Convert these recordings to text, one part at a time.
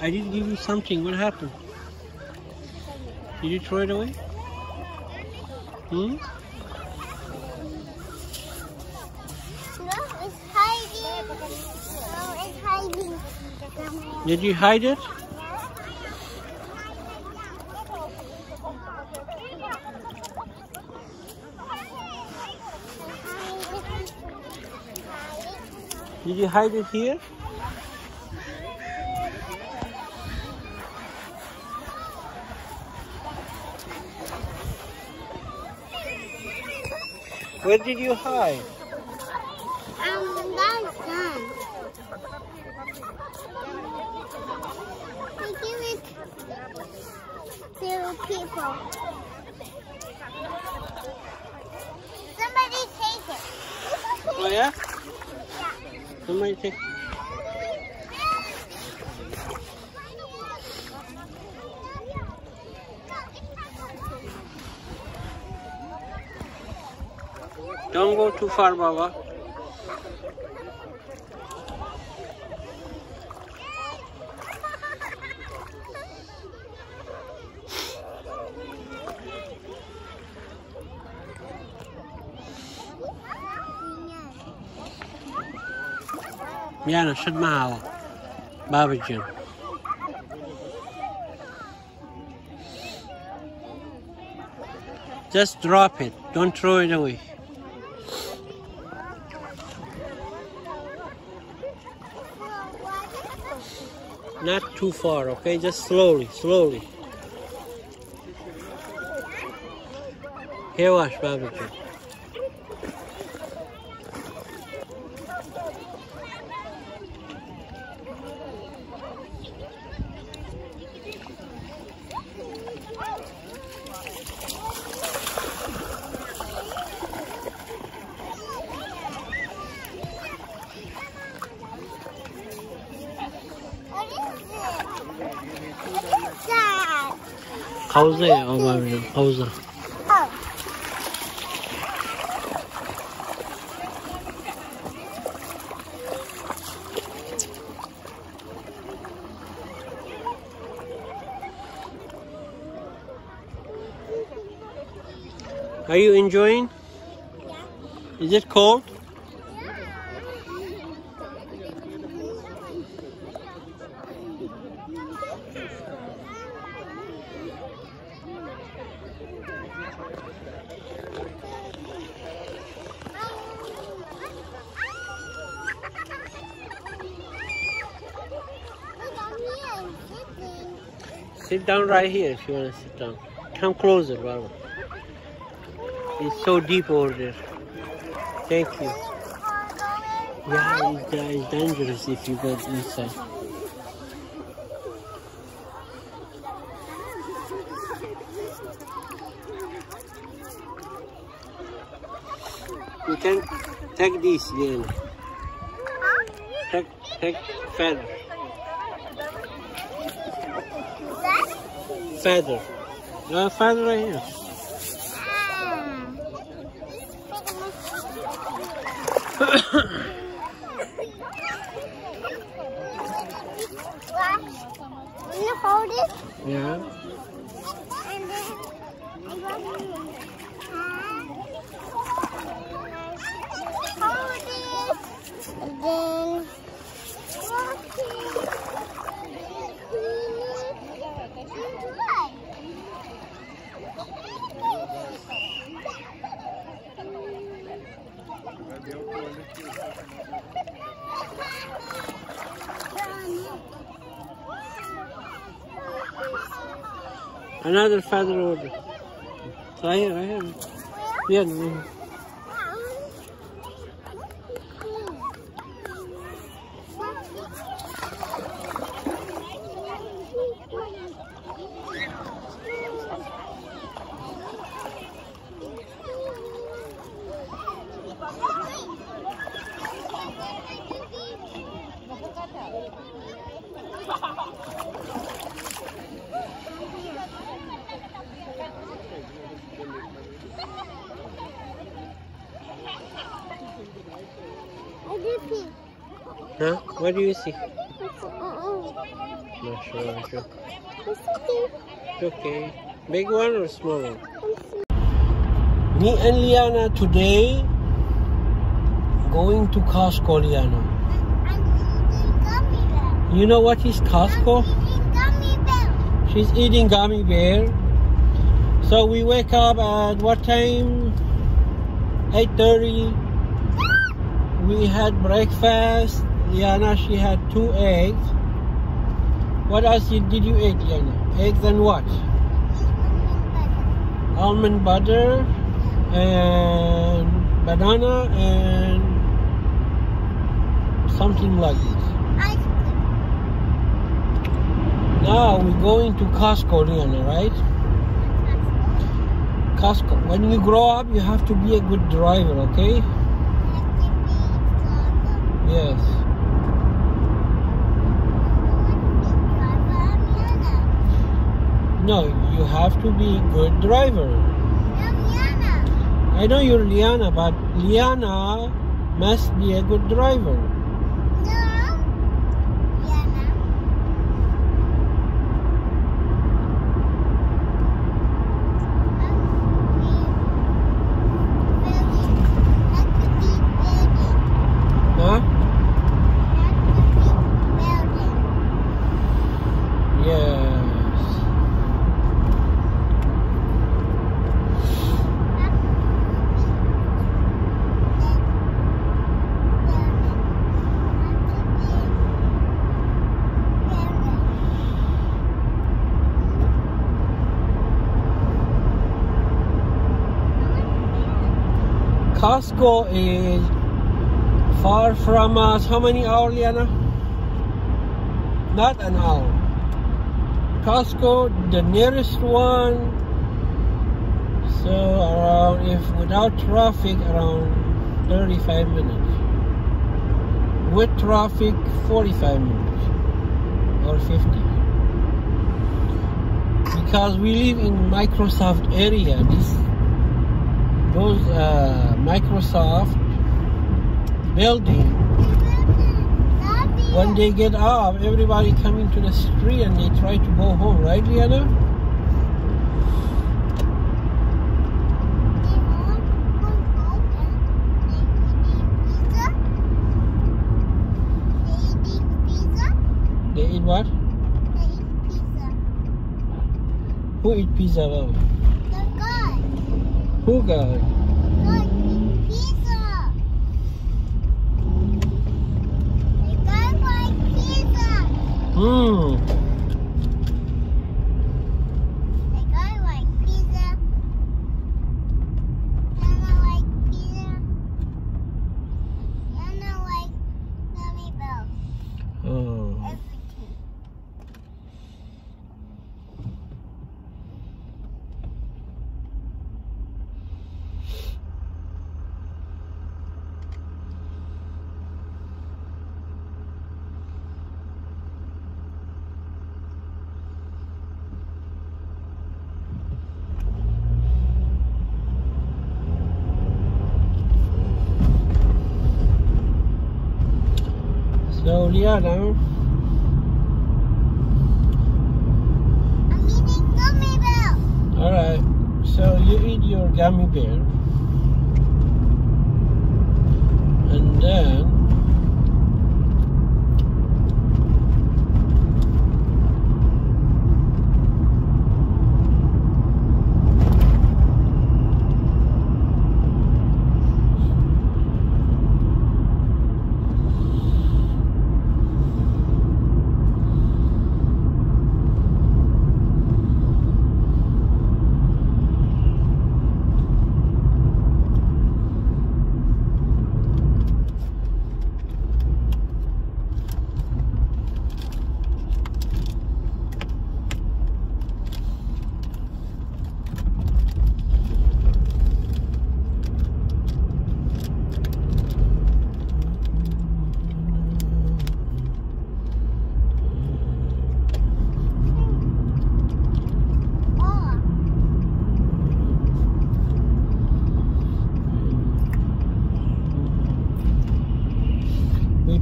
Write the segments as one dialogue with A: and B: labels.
A: I did give you something. What happened? Did you throw it away? Hmm?
B: No, it's hiding. No, it's hiding.
A: Did you hide it? Did you hide it here? Where did you hide?
B: Um, that's done. We give it to people. Somebody take it.
A: Oh yeah? Somebody take. Don't go too far, Baba. Yana, shut my house. Baba Just drop it. Don't throw it away. Not too far, okay? Just slowly, slowly. Here, wash, Baba Jim.
B: What is it? What is that?
A: Havuza ya o Are you enjoying? Is it cold? Down right here if you want to sit down. Come closer, Baba. It's so deep over there. Thank you. Yeah, it's, it's dangerous if you go inside. You can take this, then. Take, take feather. Feather. Uh, feather right here.
B: Will you hold it?
A: Yeah.
B: And then I got it. Hold it. And then walk it.
A: Another feather order. Right here, right here. Yeah. no. Huh? What do you see?
B: Uh-uh.
A: Not sure. It's okay. Big one or small one? Me and Liana today going to Costco, Liana. You know what is Costco? She's eating gummy bear. So we wake up at what time? 8.30. We had breakfast. Liana, she had two eggs. What else did you eat, Liana? Eggs and what? Almond butter Almond butter and banana and something like this. Now we're going to Costco, Liana, right? Costco. When you grow up, you have to be a good driver, okay? Yes. No, you have to be a good driver. Liana. I know you're Liana, but Liana must be a good driver. Huh? Yes. Costco is far from us. How many hours, Liana? Not an hour. Costco, the nearest one. So around, if without traffic, around 35 minutes. With traffic, 45 minutes or 50. Because we live in Microsoft area. This those uh, Microsoft building when they get up, everybody coming to the street and they try to go home, right, Liana? They eat what? They eat pizza. Who eat pizza? Wow. Who God? Hmm. So Liana, I'm eating gummy bear. all right. So you eat your gummy bear, and then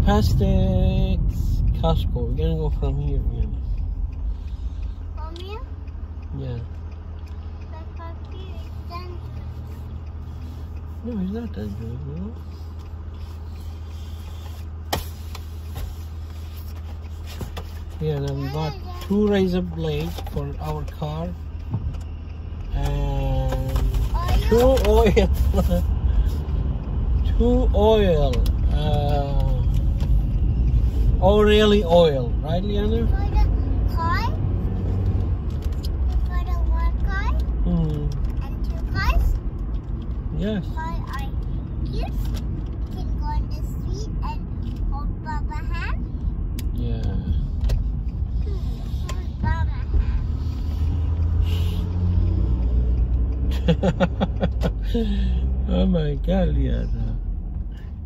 A: passed the Costco. We're gonna go from here, Rihanna.
B: From here,
A: Yeah.
B: like up dangerous.
A: No, it's not that good, no. Yeah, now we bought two razor blades for our car and two oil, two oil, O'Reilly oil, right, Leander?
B: For the car, for the one car,
A: Hmm.
B: and two cars.
A: Yes.
B: Car are kids can go on the street and hold Baba hand.
A: Yeah.
B: Hold Baba hand.
A: oh my God, Liana.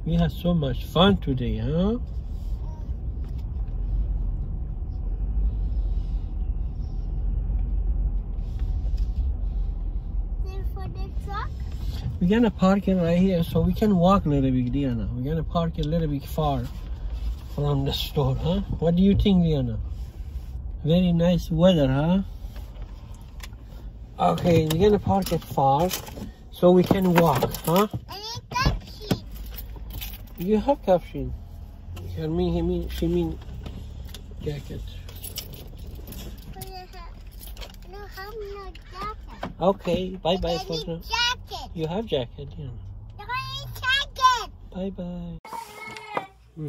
A: We had so much fun today, huh?
B: Then for the truck,
A: We're gonna park it right here so we can walk a little bit, Liana. We're gonna park a little bit far from the store, huh? What do you think, Liana? Very nice weather, huh? Okay, we're gonna park it far so we can walk, huh?
B: and it got sheep.
A: You have caption. Her mean, he mean, she mean jacket.
B: For the hat. No, have no jacket.
A: Okay, bye bye
B: I
A: for now. You have jacket, yeah. Bye bye. Hmm.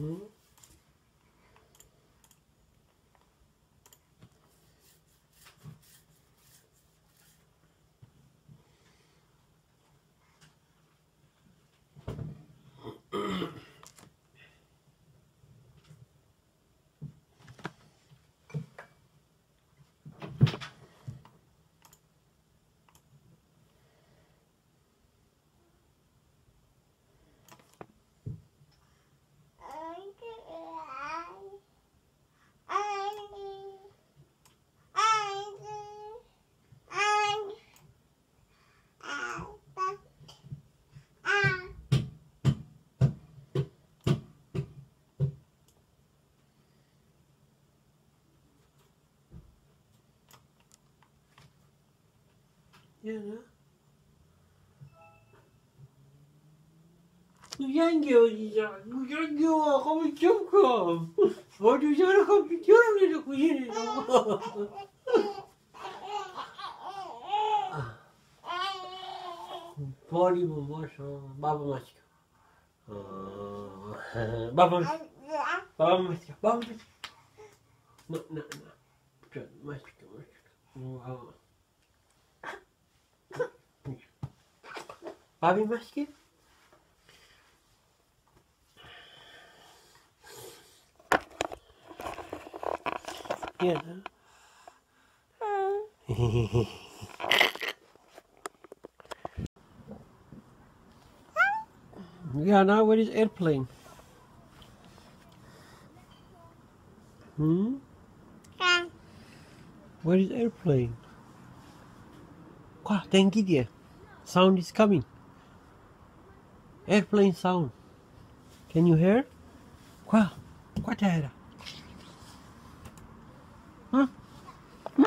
A: Hmm? Yana. Uyangi oynayacağım. Uyangi o akımı çok kom. Var uyanı kapıyorum dedi kuzenim. Poli mu boşa. Baba maçka. Baba maçka. Baba maçka. Baba maçka. No, no, no. Maçka, maçka. Baba maçka. Babi maske? Yeah. yeah, now where is airplane? Hmm? Where is airplane? Wah, tinggi dia. Sound is coming. Airplane sound. Can you hear? Wah, what era? Huh? Hmm?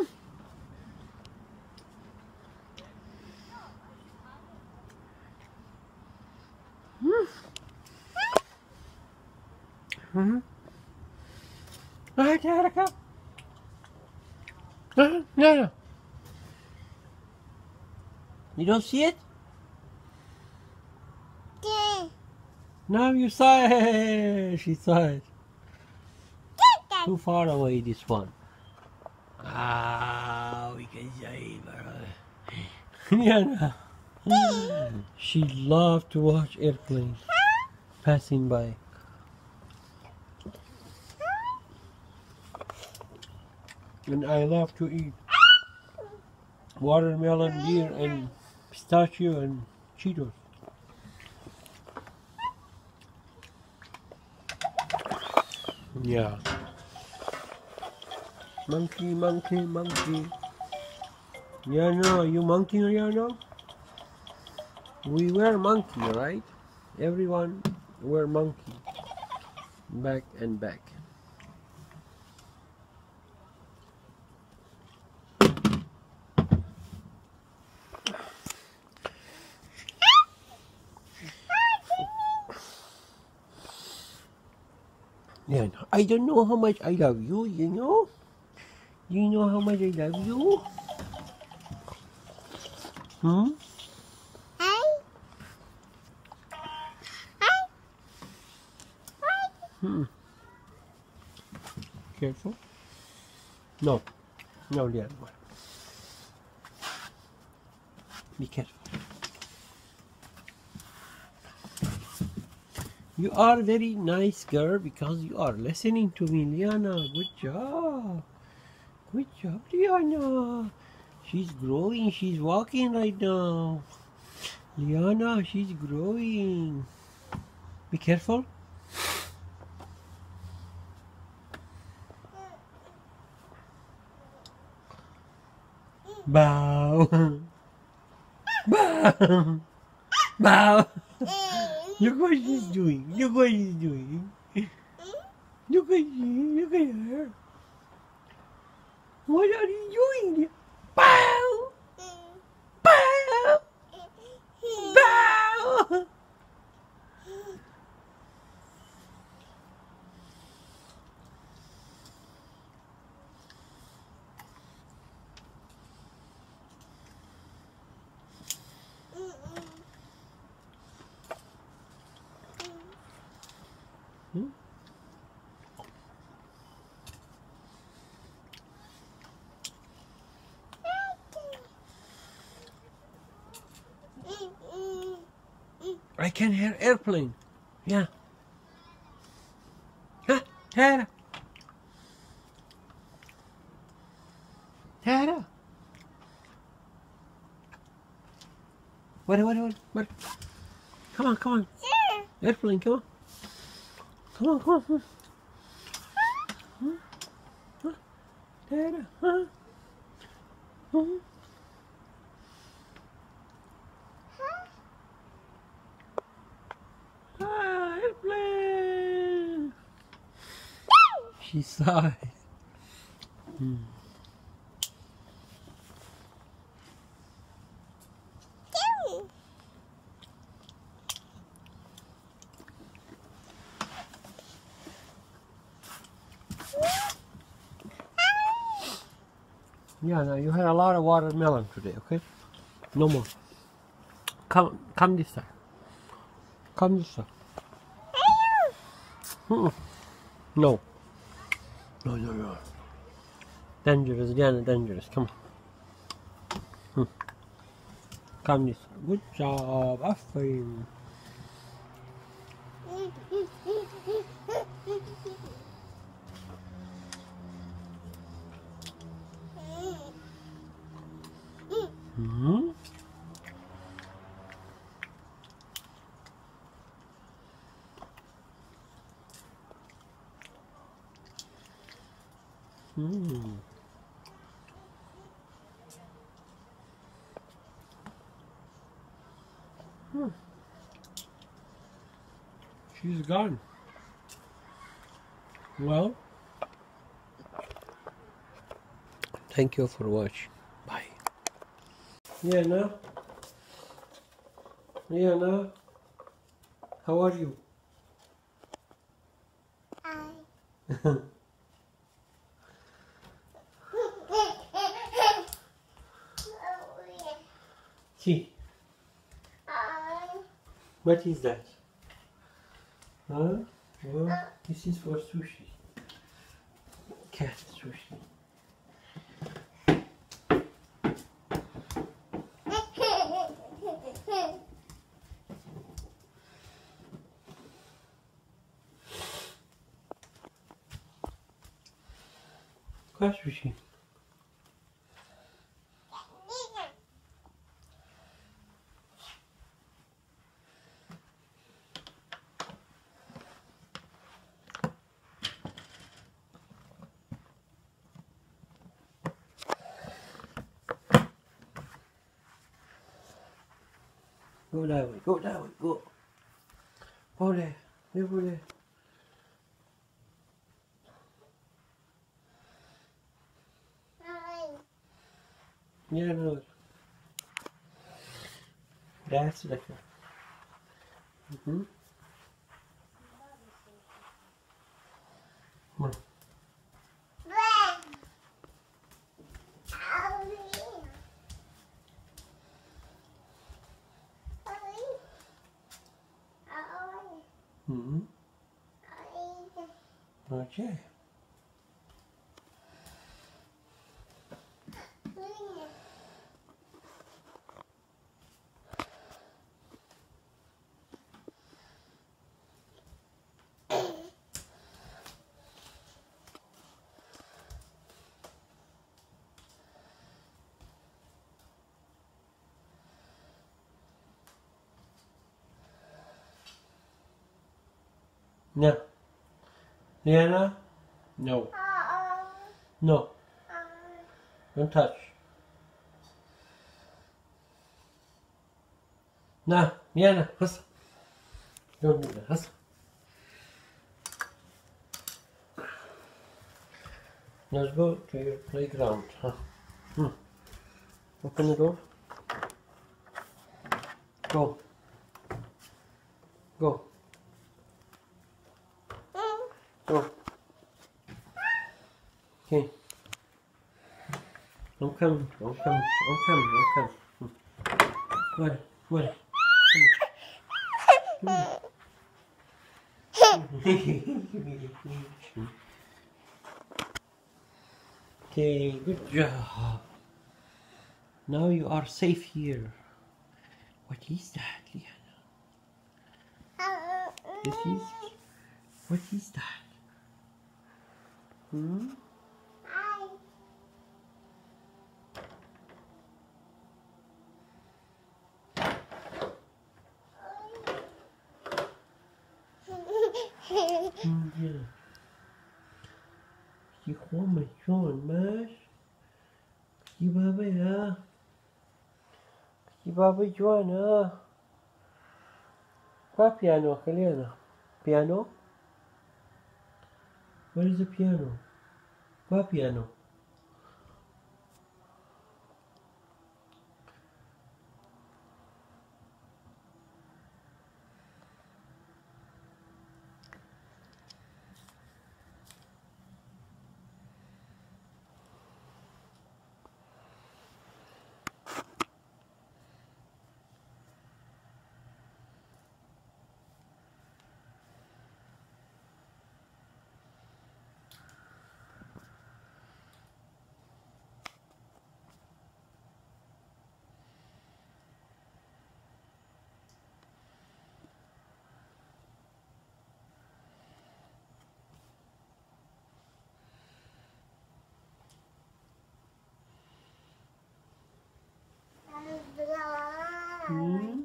A: Hmm? Hmm? Ah. Ah. You don't see it? Now you saw it. She saw it. Too far away, this one. Ah, we can yeah. no. She loved to watch airplanes passing by. And I love to eat watermelon, beer, and pistachio and Cheetos. Yeah. Monkey, monkey, monkey. Yeah, no, you monkey, or yeah, no? We wear monkey, right? Everyone wear monkey. Back and back. I don't know how much I love you, you know? You know how much I love you? Hmm? Hmm. Careful. No. No, the other one. Be careful. You are very nice girl because you are listening to me, Liana. Good job. Good job, Liana. She's growing. She's walking right now. Liana, she's growing. Be careful. Bow. Bow. Bow. Look what she's doing. Look what she's doing. Look at you. Look at her. What are you doing? Bow. Bow. Bow. I can hear airplane. Yeah. Huh? Tara. Tara. What, what, what, what? Come on, come on.
B: Sure.
A: Airplane, come on. Come on, come on. Come on. Huh? Huh? Tara, huh? Huh? Ah, airplane! Hmm. Yeah, now you had a lot of watermelon today, okay? No more. Come, come this side. Come this side. Mm-mm. No. No, no, no. Dangerous, Diana, dangerous. Come on. Hmm. Come this. Good job, Afrin. Hmm. Hmm. Hmm. She's gone. Well, thank you for watching. Bye. Yeah, no. Yeah, no. How are you?
B: Hi.
A: See, what is that? Huh? Well, this is for sushi. Cat sushi. Cat sushi. Go that way, go that way, go. Go there, over there. Yeah, no. That's lekker. Mhm. Maar, mhm. Okay. No. Liana? No. No. Don't touch. No. Liana, hustle. Don't do that. Hustle. Let's go to your playground. Huh? Hmm. Open the door. Go. Go. Okay. Coming. I'm coming. I'm coming. I'm coming. Hmm. What? What? okay, good job. Now you are safe here. What is that, Liana? This is what is that? Hm? اینجا کی خوام چون مش بابا جوانا پیانو خلیانا پیانو Where is? Qua piano. Hmm?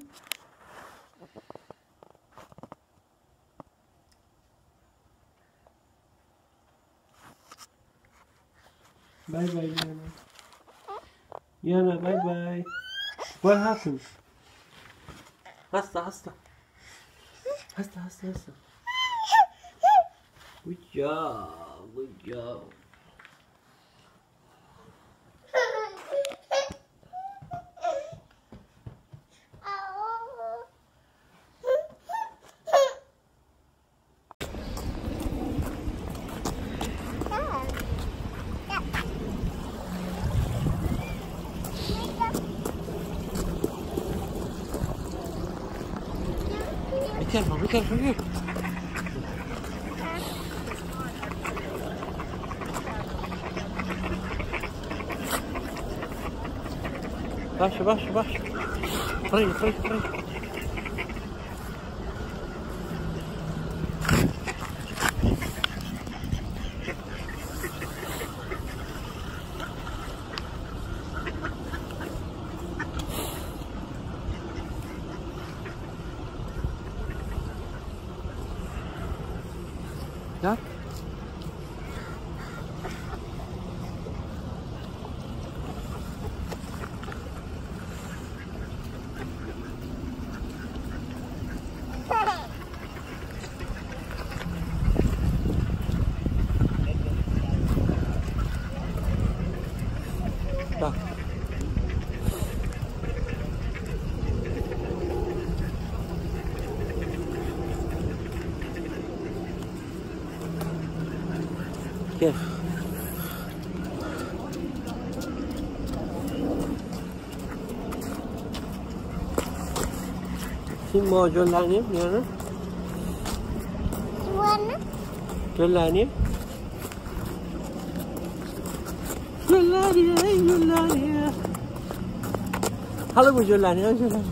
A: Bye bye, Yana. Yana, bye bye. What happened? Hasta, hasta. Hasta, hasta, hasta. Good job, good job. Be careful, be careful here. Baixa, baixa, baixa. Freia, đâu kia Şimdi macunlar ne yapıyorsun? Şu an ne?
B: Göllerini?
A: Güller ye, güller ye. Halı bu cölleni ya cölleni.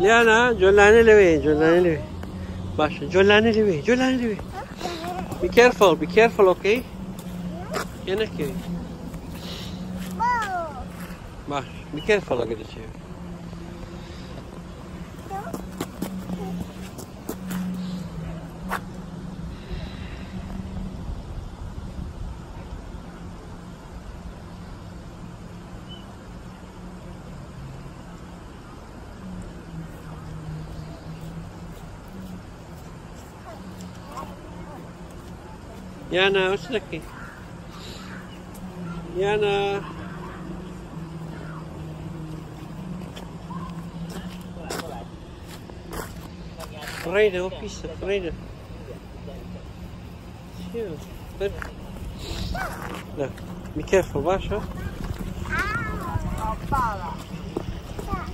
A: Liana, cölleni levi, cölleni levi. Baş, cölleni levi, cölleni levi. Be careful, be careful, okay? Yana ki. Baş, be careful arkadaşlar. Siya. Yana, what's looking? Yana. Freida, op pista, Freida. Chill. Good. Look, be careful, watch her.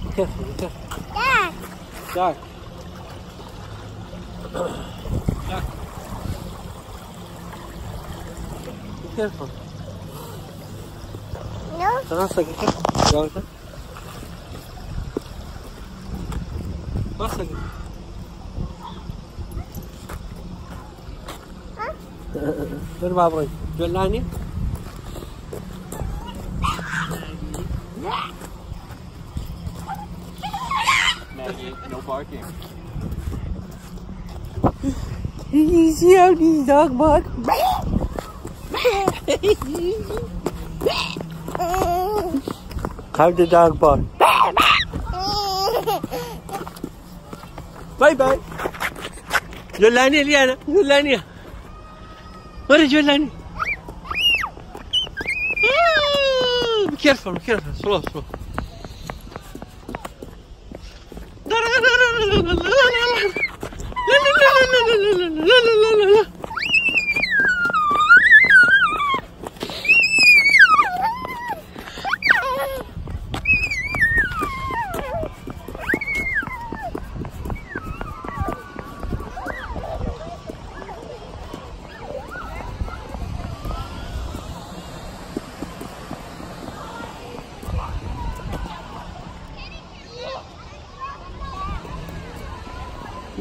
A: Be careful, be careful.
B: Dad.
A: Jack. Jack. Be careful.
B: No.
A: Sana sakın. Gel sen. Bas hadi. Dur babra. Jolani.
C: Maggie, no barking.
A: You see how these dog bark? How the dog bark? Bye bye. Jolani, Liana. Jolani. Where is Jolani? Ah, Be careful, be careful. Slow, slow.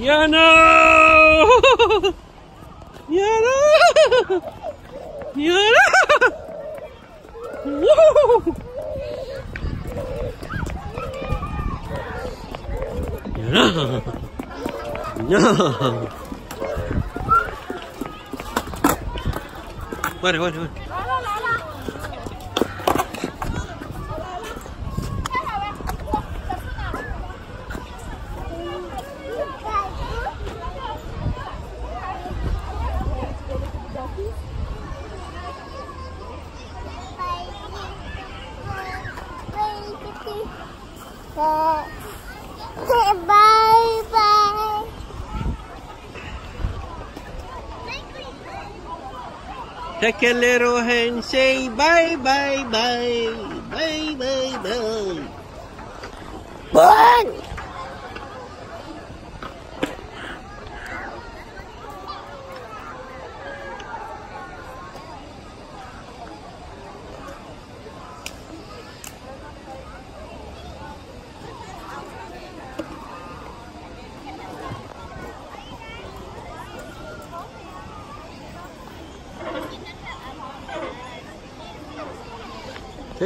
A: Yana! Yana! Yana! Woo! Yana! No! Wait, wait, wait.
B: Bye bye.
A: Take a little hand, say bye, bye, bye, bye, bye, bye. One.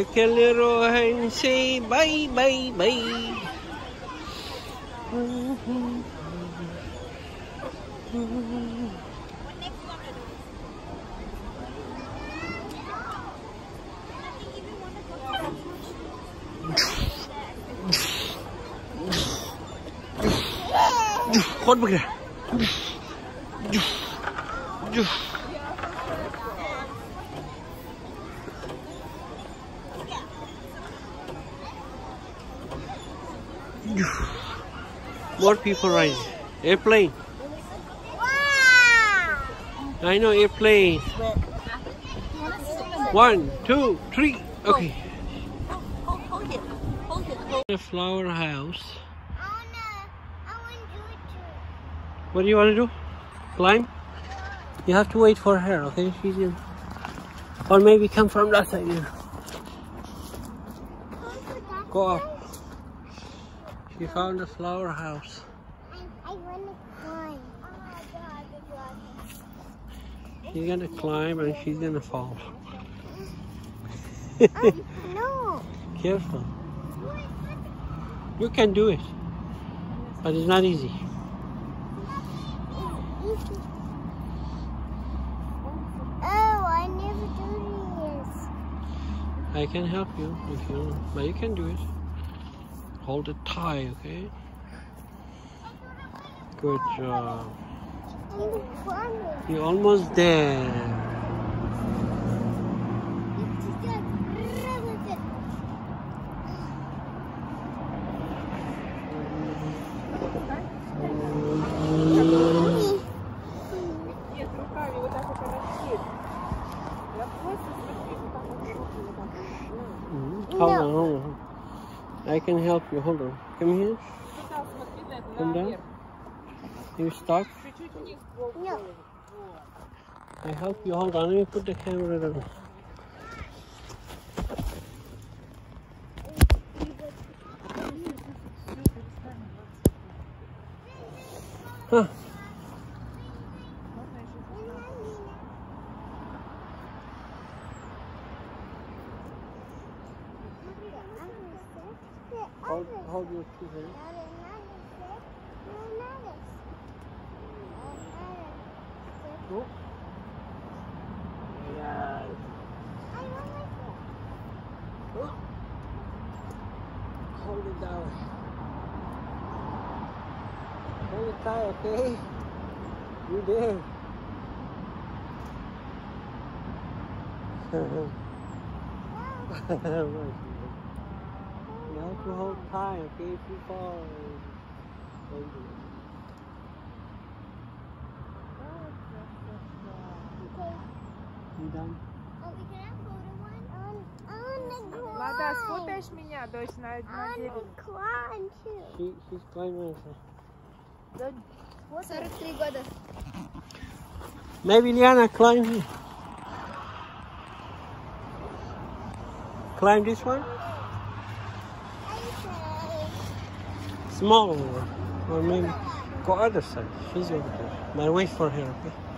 A: Take a little and say bye bye bye. Hot bực kìa. More people riding. Airplane.
B: Wow.
A: I know airplane. One, two, three. Okay. The flower house.
B: I wanna, I wanna do it too.
A: What do you want to do? Climb? You have to wait for her, okay? She's in. Or maybe come from that side. Go up. She found a flower house.
B: I, I wanna climb. Oh God, the
A: She's gonna climb and she's gonna fall.
B: blood. Um, no.
A: Careful. You can do it. But it's not easy.
B: Oh, I never do this.
A: I can help you if you want, but you can do it. Hold it tight, okay? Good job. You're almost there. You hold on. Come here. Come down. You stuck?
B: No.
A: I help you hold on. Let me put the camera down. Huh. Hold your hands. Oh. Yeah. Hold it down. Hold it tight, okay? You there. you have to hold tight, okay? If you fall, hold it. You done?
D: Влада, сфотаешь меня, дочь, на, на дерево?
A: She, she's climbing. also.
B: 43 года.
A: Maybe Liana climb here. Climb this one? Small one. Or maybe go other side. She's over there. But wait for her, okay?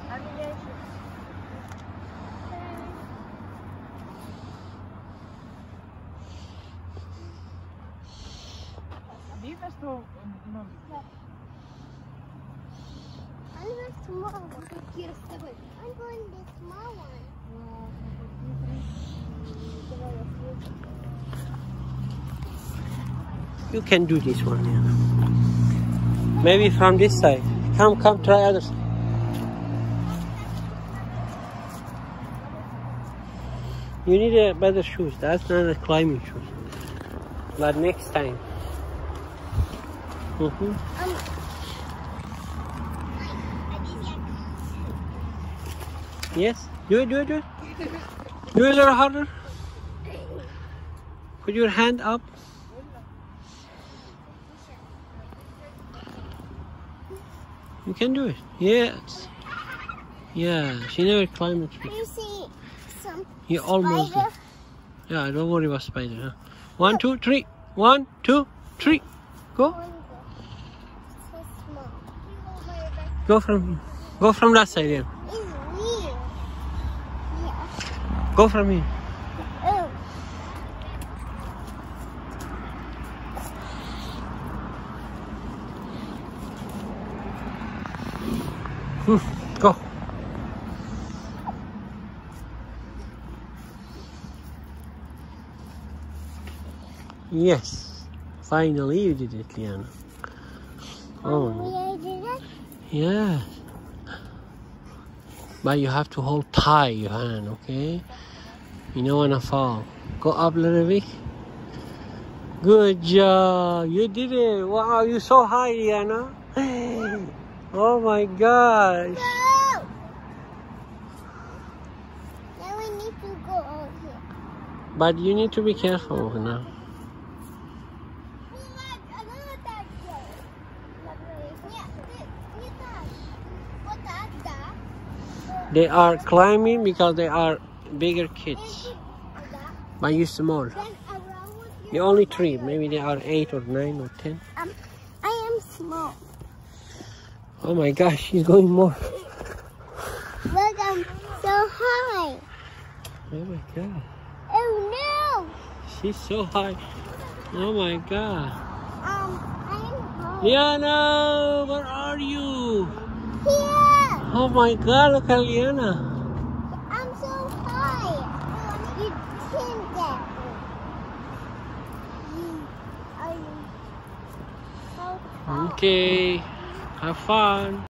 A: Can do this one, yeah. Maybe from this side. Come, come, try other side. You need a better shoes. That's not a climbing shoes. But next time. hmm Yes. Do it, do it, do it. Do it a little harder. Put your hand up. You can do it. Yes. Yeah, she never climbed a tree.
B: You see some
A: You almost did. Yeah, don't worry about spider. Huh? One, two, three. One, two, three. Go. Go from go from that side, yeah.
B: It's weird. Yeah.
A: Go from here.
B: Oh.
A: Hmm, Go. Yes. Finally you did it, Liana. Oh, yeah. But you have to hold tight your hand, okay? You don't wanna fall. Go up a little bit. Good job. You did it. Wow, you're so high, Liana. Oh my gosh.
B: Go! Now we need to go over here.
A: But you need to be careful now. They are climbing because they are bigger kids. But you small. You're only three. Maybe they are eight or nine or ten.
B: Um, I am small.
A: Oh my gosh, she's going more.
B: Look, I'm so high.
A: Oh my god. She's so high. Oh my god.
B: Um.
A: Liana, where are you?
B: Here!
A: Oh my god, look at Liana.
B: I'm so high. You can't get me. You are so high?
A: Okay. Have fun.